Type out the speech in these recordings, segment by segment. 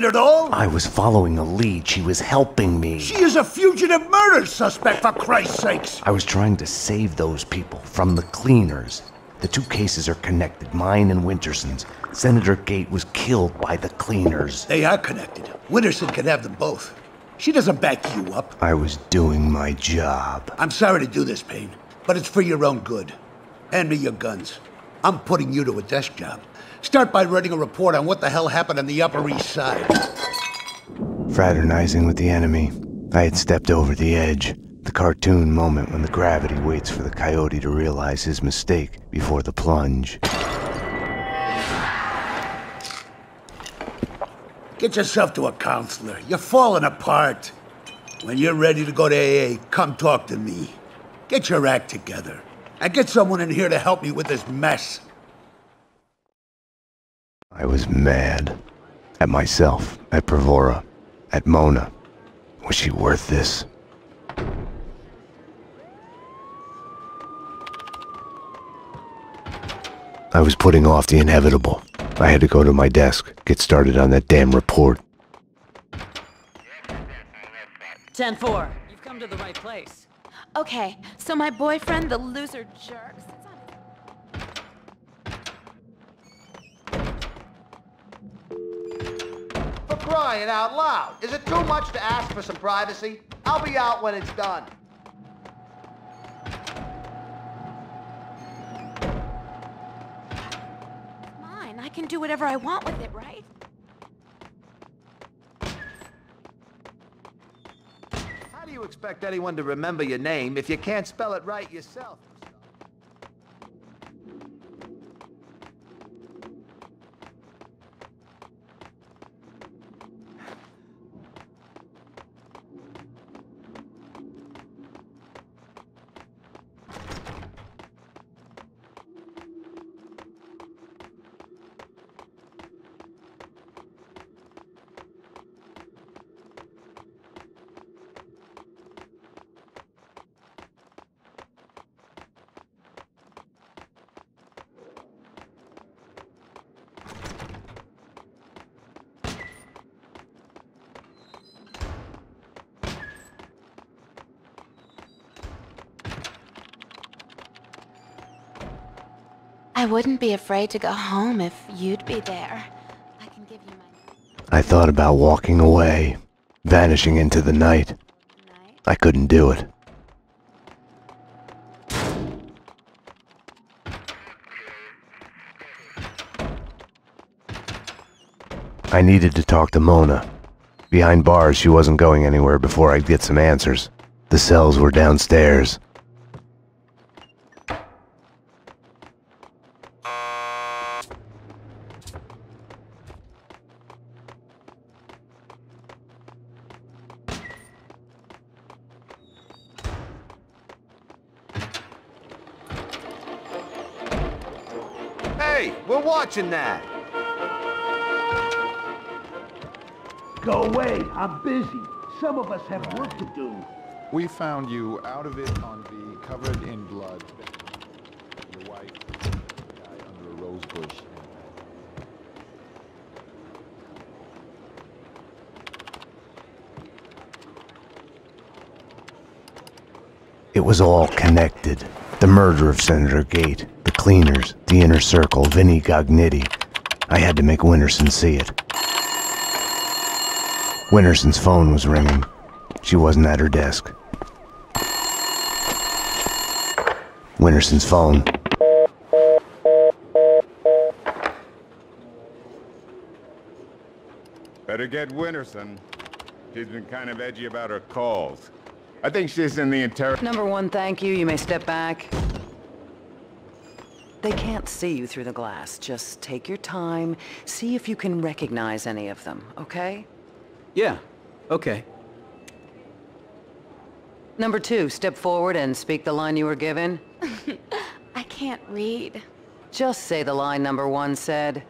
thinking? Were you thinking at all? I was following a lead. She was helping me. She is a fugitive murder suspect, for Christ's sakes! I was trying to save those people from the cleaners. The two cases are connected, mine and Winterson's. Senator Gate was killed by the cleaners. They are connected. Winterson can have them both. She doesn't back you up. I was doing my job. I'm sorry to do this, Payne, but it's for your own good. Hand me your guns. I'm putting you to a desk job. Start by writing a report on what the hell happened on the Upper East Side. Fraternizing with the enemy, I had stepped over the edge. The cartoon moment when the gravity waits for the coyote to realize his mistake before the plunge. Get yourself to a counselor. You're falling apart. When you're ready to go to AA, come talk to me. Get your act together. And get someone in here to help me with this mess. I was mad. At myself, at Bravura, at Mona. Was she worth this? I was putting off the inevitable. I had to go to my desk, get started on that damn report. 10-4, you've come to the right place. Okay, so my boyfriend, the loser jerk, crying out loud. Is it too much to ask for some privacy? I'll be out when it's done. mine. I can do whatever I want with it, right? How do you expect anyone to remember your name if you can't spell it right yourself? I wouldn't be afraid to go home if you'd be there. I can give you my I thought about walking away, vanishing into the night. I couldn't do it. I needed to talk to Mona. Behind bars, she wasn't going anywhere before I'd get some answers. The cells were downstairs. Hey, we're watching that. Go away. I'm busy. Some of us have work to do. We found you out of it on V, covered in blood. Your wife died under a rose bush. It was all connected. The murder of Senator Gate, the cleaners, the inner circle, Vinnie Gognitti. I had to make Winterson see it. Winterson's phone was ringing. She wasn't at her desk. Winterson's phone. Better get Winterson. She's been kind of edgy about her calls. I think she's in the inter- Number one, thank you. You may step back. They can't see you through the glass. Just take your time. See if you can recognize any of them, okay? Yeah, okay. Number two, step forward and speak the line you were given. I can't read. Just say the line number one said.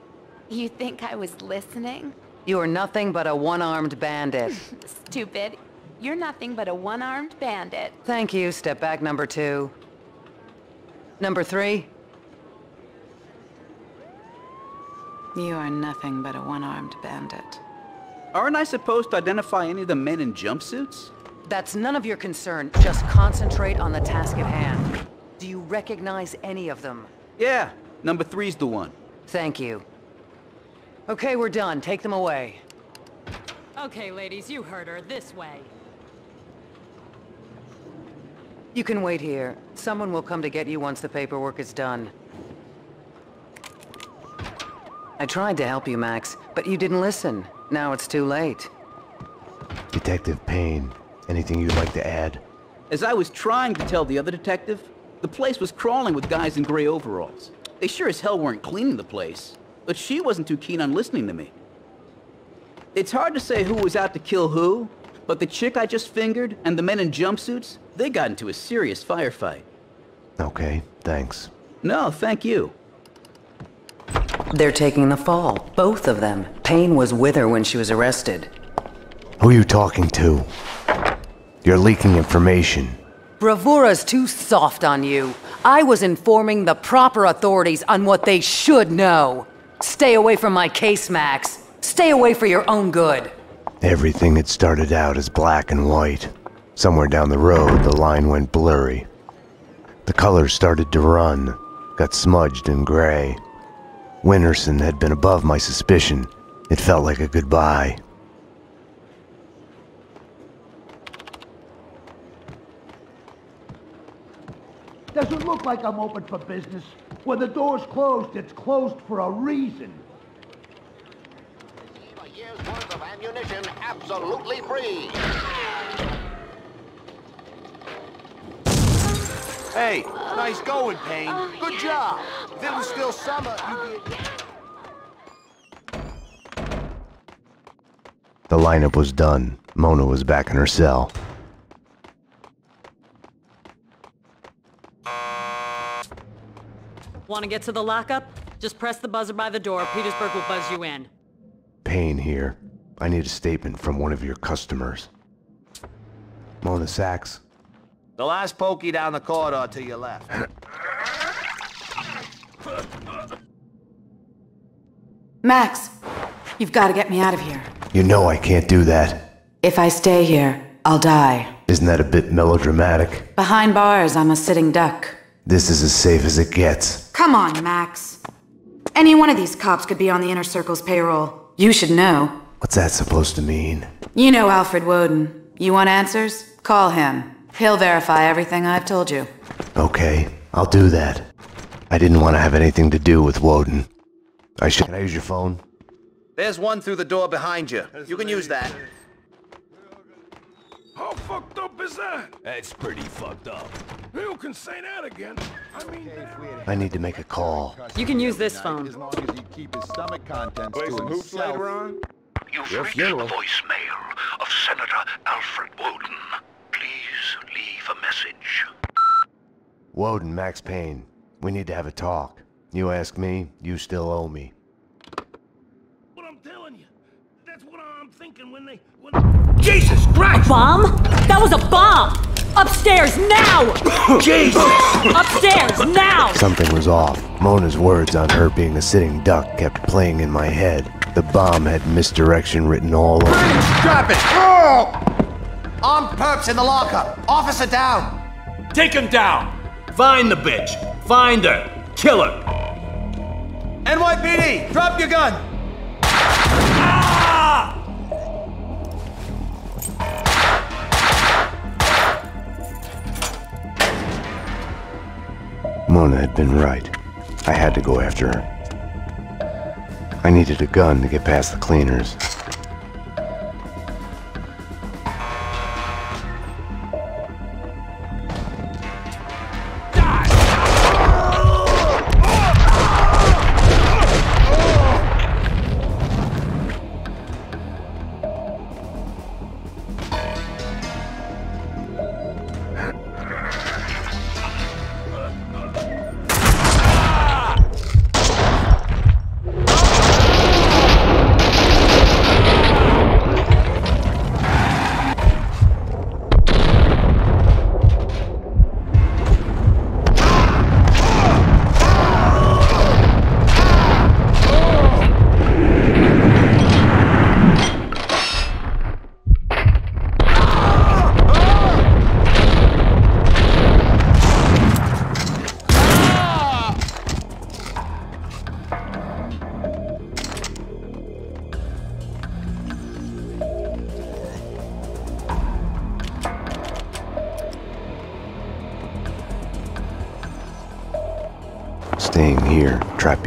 You think I was listening? You are nothing but a one-armed bandit. Stupid. You're nothing but a one-armed bandit. Thank you. Step back, number two. Number three. You are nothing but a one-armed bandit. Aren't I supposed to identify any of the men in jumpsuits? That's none of your concern. Just concentrate on the task at hand. Do you recognize any of them? Yeah, number three's the one. Thank you. Okay, we're done. Take them away. Okay, ladies, you heard her. This way. You can wait here. Someone will come to get you once the paperwork is done. I tried to help you, Max, but you didn't listen. Now it's too late. Detective Payne, anything you'd like to add? As I was trying to tell the other detective, the place was crawling with guys in gray overalls. They sure as hell weren't cleaning the place, but she wasn't too keen on listening to me. It's hard to say who was out to kill who, but the chick I just fingered and the men in jumpsuits, they got into a serious firefight. Okay, thanks. No, thank you. They're taking the fall, both of them. Payne was with her when she was arrested. Who are you talking to? You're leaking information. Bravura's too soft on you. I was informing the proper authorities on what they should know. Stay away from my case, Max. Stay away for your own good. Everything had started out as black and white. Somewhere down the road, the line went blurry. The colors started to run, got smudged and gray. Winterson had been above my suspicion. It felt like a goodbye. Doesn't look like I'm open for business. When the door's closed, it's closed for a reason. A year's worth of ammunition absolutely free. Hey, nice going, Payne. Good job. If it was still summer, you'd be... The lineup was done. Mona was back in her cell. Want to get to the lockup? Just press the buzzer by the door. Petersburg will buzz you in. Payne here. I need a statement from one of your customers. Mona Sax. The last pokey down the corridor to your left. Max, you've got to get me out of here. You know I can't do that. If I stay here, I'll die. Isn't that a bit melodramatic? Behind bars, I'm a sitting duck. This is as safe as it gets. Come on, Max. Any one of these cops could be on the Inner Circle's payroll. You should know. What's that supposed to mean? You know Alfred Woden. You want answers? Call him. He'll verify everything I've told you. Okay, I'll do that. I didn't want to have anything to do with Woden. I should. Can I use your phone? There's one through the door behind you. You can use that. How fucked up is that? That's pretty fucked up. You can say that again. I mean, I need to make a call. You can use this phone. As long as he keep his stomach contents Play to some hoops later on? You've Your reached funeral. the voicemail of Senator Alfred Woden. Please leave a message. Woden, Max Payne. We need to have a talk. You ask me, you still owe me. what I'm telling you. That's what I'm thinking when they... When... Jesus Christ! Bomb? That was a bomb! Upstairs now! Jesus! Upstairs now! Something was off. Mona's words on her being a sitting duck kept playing in my head. The bomb had misdirection written all over it. Drop it! Oh! Armed perps in the lockup. Officer down. Take him down! Find the bitch! Find her! Kill her! NYPD, drop your gun. Ah! Mona had been right. I had to go after her. I needed a gun to get past the cleaners.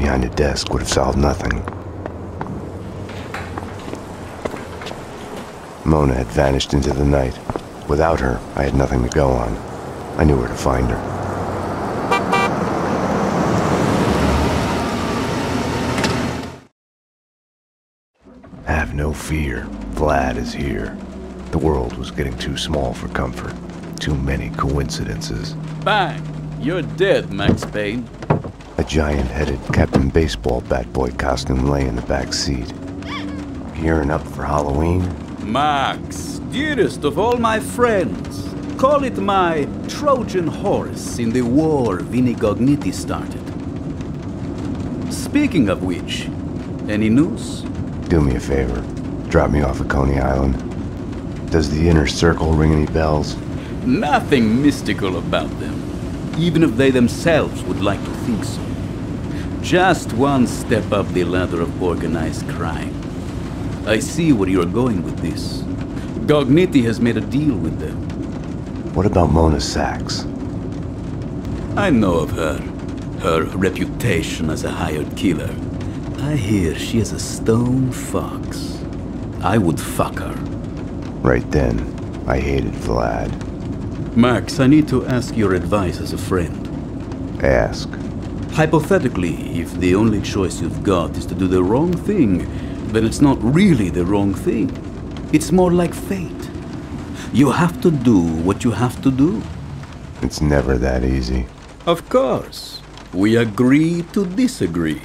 Behind a desk, would have solved nothing. Mona had vanished into the night. Without her, I had nothing to go on. I knew where to find her. Have no fear. Vlad is here. The world was getting too small for comfort. Too many coincidences. Bang! You're dead, Max Payne. A giant-headed Captain Baseball Bat Boy costume lay in the back seat. Gearing up for Halloween? Max, dearest of all my friends. Call it my Trojan horse in the war Vinnie Gognitti started. Speaking of which, any news? Do me a favor. Drop me off at Coney Island. Does the inner circle ring any bells? Nothing mystical about them, even if they themselves would like to think so. Just one step up the ladder of organized crime. I see where you're going with this. Gognitti has made a deal with them. What about Mona Sax? I know of her. Her reputation as a hired killer. I hear she is a stone fox. I would fuck her. Right then, I hated Vlad. Max, I need to ask your advice as a friend. Ask. Hypothetically, if the only choice you've got is to do the wrong thing, then it's not really the wrong thing. It's more like fate. You have to do what you have to do. It's never that easy. Of course. We agree to disagree.